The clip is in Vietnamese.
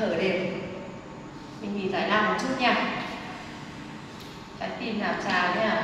thở đều. Mình nghỉ giải lao một chút nha. Trái tim làm trà nhá